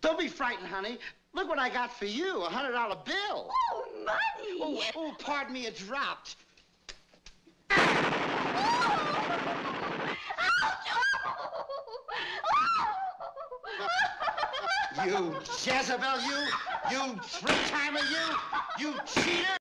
Don't be frightened, honey. Look what I got for you, a hundred dollar bill. Oh, money! Oh, oh, pardon me, it dropped. You Jezebel, you, you three-timer, you, you cheater!